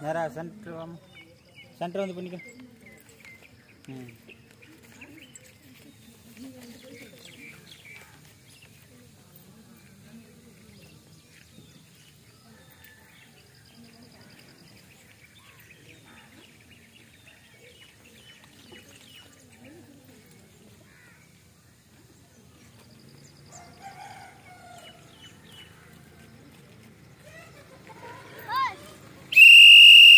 நேராக centre centre வந்து பண்ணிக்க ம்.